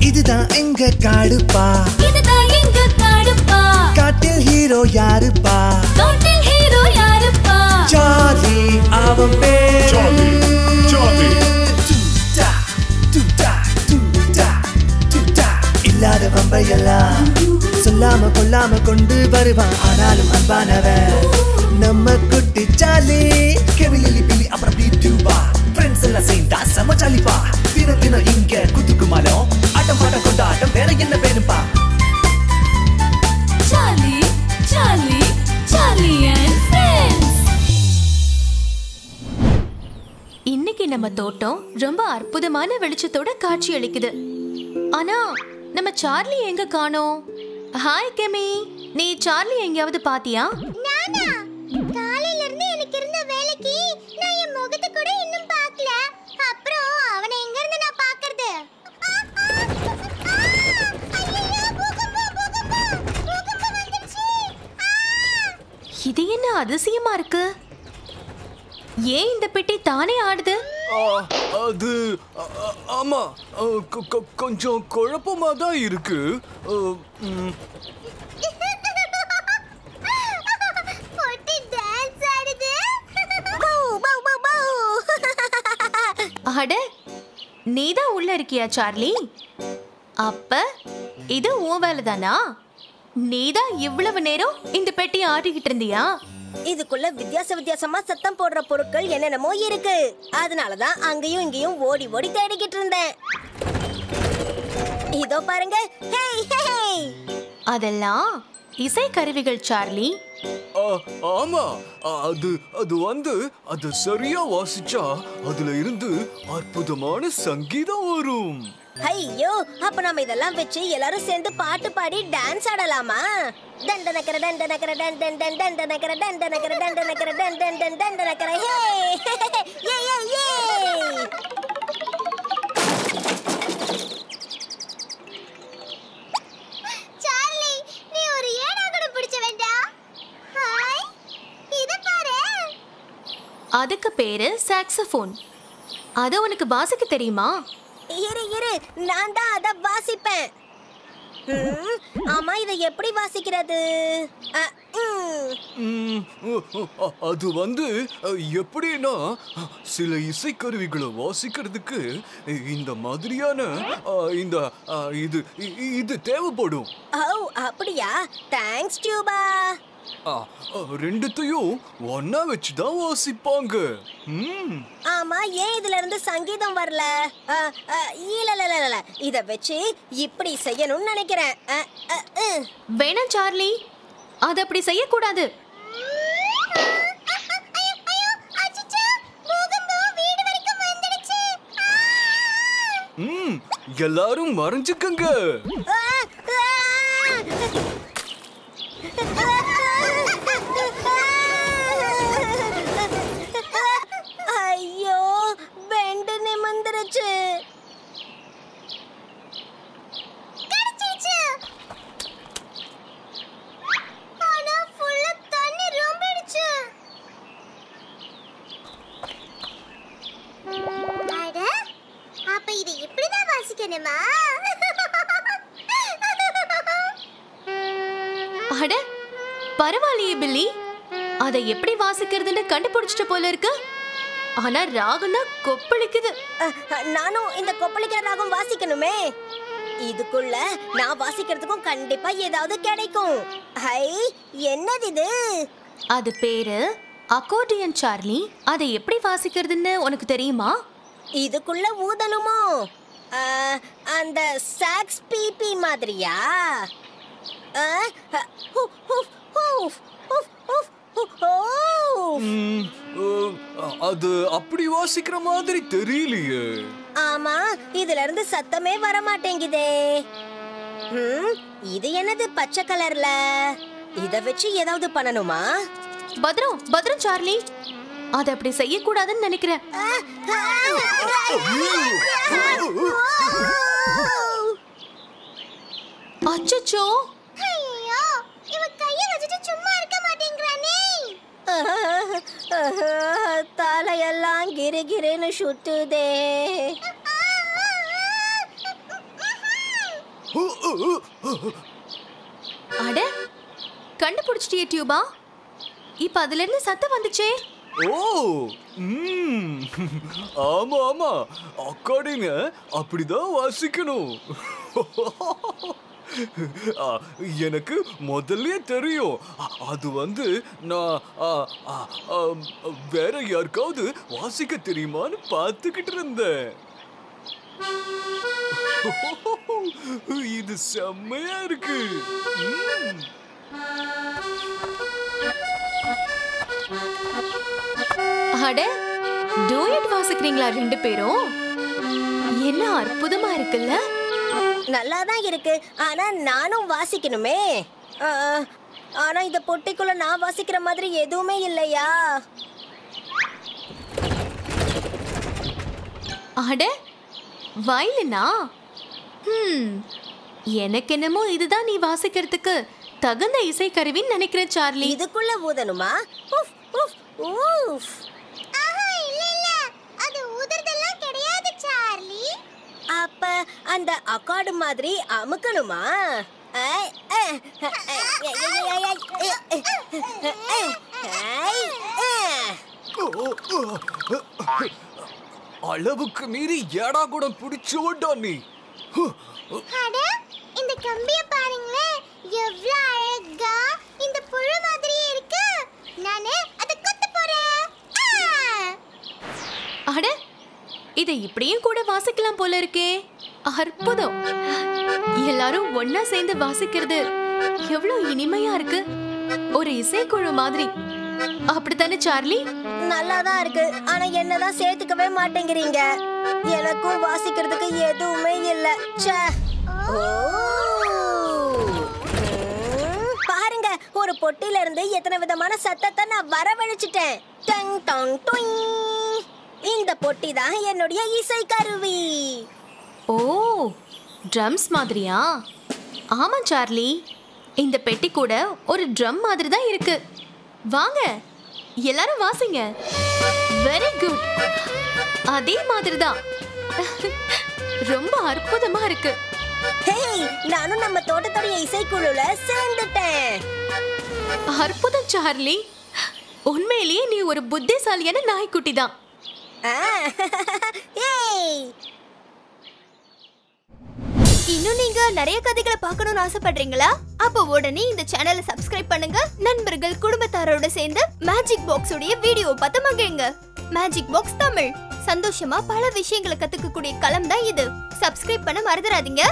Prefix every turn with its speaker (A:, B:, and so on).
A: இதுதான் எங்க காடுப்பா.
B: இதுதான் எங்க காடுப்பா.
A: காட்டில் ஹீரோ யாருப்பா?
B: காட்டில் ஹீரோ யாருப்பா
A: வருவான் ஆனாலும் அன்பானவன். நம்ம குட்டி சாலி கெவிலி பிலி அப்புறம் பீட்டுவா ஃப்ரெண்ட்ஸ் எல்லாம் சேர்ந்தா செம ஜாலிப்பா. தினம் தினம் இங்க குத்துக்குமாலும் ஆட்டம் பாட்டம் கொண்டாட்டம் வேற என்ன வேணும்பா?
B: Charlie and friends.
C: இன்னைக்கு நம்ம தோட்டம் ரொம்ப அற்புதமான வெளிச்சத்தோட காட்சி அளிக்குது. ஆனா நம்ம சார்லி எங்க காணோம்? ஹாய் கெமி. நீ சார்லி எங்கேயாவது பாத்தியா?
D: நானா? காலையில இருந்து எனக்கு இருந்த வேலைக்கு நான் என் முகத்தை கூட இன்னும் பார்க்கல. அப்புறம் அவனை எங்க இருந்து நான். ஆ!
C: இது என்ன அதிசயமா இருக்கு? ஏன் இந்த பெட்டி தானே ஆடுது?
E: ஆ, அது ஆமா ஆ, கொ- கொ- கொஞ்சம் குழப்பமா தான் இருக்கு
C: அட நீதான் உள்ள இருக்கியா சார்லி? அப்ப இது உன் வேலை தானா நீதான் இவ்வளவு நேரம் இந்த பெட்டி ஆடிக்கிட்டு இருந்தியா?
F: இதுக்குள்ள வித்தியாச வித்தியாசமா சத்தம் போடுற பொருட்கள் என்னென்னமோ இருக்கு. அதனாலதான் அங்கேயும் இங்கேயும் ஓடி ஓடி தேடிக்கிட்டு இருந்தேன். இதோ பாருங்க.
C: அதெல்லாம் இசை கருவிகள் சார்லி
E: ஆமா அது அது வந்து அது சரியா வாசிச்சா அதுல இருந்து அற்புதமான சங்கீதம் வரும்
F: ஐயோ அப்ப நம்ம இதெல்லாம் வச்சு எல்லாரும் சேர்ந்து பாட்டு பாடி டான்ஸ் ஆடலாமா டண்டனக்கர டண்டனக்கர டன் டன் டன் டண்டனக்கர டண்டனக்கர டண்டனக்கர டன் டன் டன் டண்டனக்கர ஹே ஏ ஏ ஏ
C: அதுக்கு பேரு சாக்ஸபோன் அது உனக்கு வாசிக்க தெரியுமா?
F: இரு இரு. நான் தான் அத வாசிப்பேன். ஆமா இதை எப்படி வாசிக்கிறது?
E: அது வந்து எப்படின்னா சில இசைக்கருவிகளை வாசிக்கிறதுக்கு இந்த மாதிரியான இந்த இது இது தேவைப்படும்.
F: ஓ அப்படியா? தேங்க்ஸ் டியூபா
E: ரெண்டுத்தையும் ஒன்னா வச்சு தான் வாசிப்பாங்க
F: ஆமா ஏன் இதுல இருந்து சங்கீதம் வரல? இல்ல இத வச்சு இப்படி செய்யணும்னு நினைக்கிறேன்.
C: வேணாம் சார்லி. அது அப்படி செய்யக்கூடாது.
D: ஐயோ ஐயோ அட
C: பரவாயில்லையே பில்லி. அதை எப்படி வாசிக்கிறதுன்னு கண்டுபிடிச்சிட்டு போல இருக்கு. ஆனா ராகுனா கொப்பளிக்குது
F: நானும் இந்த கொப்பளிக்கிற ராகம் வாசிக்கணுமே இதுக்குள்ள நான் வாசிக்கிறதுக்கும் கண்டிப்பா ஏதாவது கிடைக்கும் ஹை என்னது இது
C: அது பேரு அக்கோர்டியன் சார்லி அதை எப்படி வாசிக்கிறதுன்னு உனக்கு தெரியுமா
F: இதுக்குள்ள ஊதணுமோ அ, அந்த சாக்ஸ் பிபி மாதிரியா அ, அ, ஹுஃப், ஹுஃப், ஹுஃப், ஹுஃப்,
E: அது அப்படி வாசிக்கிற மாதிரி தெரியலையே.
F: ஆமா இதுல இருந்து சத்தமே வர மாட்டேங்குதே ம், இது என்னது பச்சை கலர்ல? இத வச்சு ஏதாவது பண்ணணுமா?
C: பத்ரம் பத்ரம் சார்லி. அதை அப்படி செய்யக்கூடாதுன்னு நினைக்கிறேன். அச்சச்சோ.
F: தலையெல்லாம் கிரு கிருன்னு சுத்துதே.
C: அட கண்டுபிடிச்சிட்டியே டியூபா. இப்ப அதுல இருந்து சத்தம் வந்துச்சே.
E: ஓ ஆமா ஆமா. அக்காடிங்க அப்படிதான் வாசிக்கணும். எனக்கு முதல்ல தெரியும். அது வந்து நான் வேற யாருக்காவது வாசிக்க தெரியுமான்னு பார்த்துக்கிட்டு இருந்தேன். இது செம்மையா இருக்கு.
C: அட டூயட் வாசிக்கிறீங்களா ரெண்டு பேரும்? என்ன அற்புதமா இருக்குல்ல?
F: நல்லா தான் இருக்கு. ஆனா நானும் வாசிக்கணுமே. ஆ, ஆனா இந்த பொட்டிக்குள்ள நான் வாசிக்கிற மாதிரி எதுவுமே இல்லையா?
C: அட வயலினா? ஹம். எனக்கு என்னமோ இதுதான் நீ வாசிக்கிறதுக்கு தகுந்த இசைக்கருவின்னு நினைக்கிறேன் சார்லி.
F: இதுக்குள்ள ஊதணுமா? உஃப், உஃப், உஃப். அந்த அக்காடு மாதிரி அமுக்கணுமா?
E: அளவுக்கு மீறி ஏடா கூட பிடிச்சு விட்டா நீ?
D: இந்த கம்பிய பாருங்களே எவ்வளவு அழகா இந்த புழு மாதிரி இருக்கு. நானே அத குத்த போறேன்.
C: அட இதை இப்படியும் கூட வாசிக்கலாம் போல இருக்கே. அற்புதம். எல்லாரும் ஒன்னா சேர்ந்து வாசிக்கிறது எவ்வளவு இனிமையா இருக்கு. ஒரு இசைக்குழு மாதிரி. அப்படித்தானே சார்லி?
F: நல்லா தான் இருக்கு. ஆனா என்னதான் சேர்த்துக்கவே மாட்டேங்கிறீங்க. எனக்கும் வாசிக்கிறதுக்கு எதுவுமே இல்ல. ச்சே. பாருங்க ஒரு பொட்டில இருந்து எத்தனை விதமான சத்தத்தை நான் வரவழைச்சிட்டேன். Tongue tongue doing. இந்த பொட்டி தான் என்னுடைய இசை கருவி.
C: ஓ ட்ரம்ஸ் மாதிரியா? ஆமா சார்லி. இந்த பெட்டி கூட ஒரு ட்ரம் மாதிரி தான் இருக்கு. வாங்க எல்லாரும் வாசிங்க. வெரி குட் அதே மாதிரி தான் ரொம்ப அற்புதமா இருக்கு.
F: நானும் நம்ம தோட்டத்துடைய இசைக்குழுல சேர்ந்துட்டேன்.
C: அற்புதம் சார்லி. உண்மையிலேயே நீ ஒரு புத்திசாலியான நாய்க்குட்டி தான்
F: ஆ, ஏய்
B: இன்னும் நீங்க நிறைய கதைகளை பார்க்கணும்னு ஆசைப்படுறீங்களா? அப்போ உடனே இந்த சேனலை சப்ஸ்கிரைப் பண்ணுங்க. நண்பர்கள் குடும்பத்தாரோட சேர்ந்து மேஜிக் பாக்ஸ் உடைய வீடியோ பார்த்து மகிழுங்க. Magic box Tamil. சந்தோஷமா பல விஷயங்களை கத்துக்கக்கூடிய களம் தான் இது. சப்ஸ்கிரைப் பண்ண மறந்துடாதீங்க.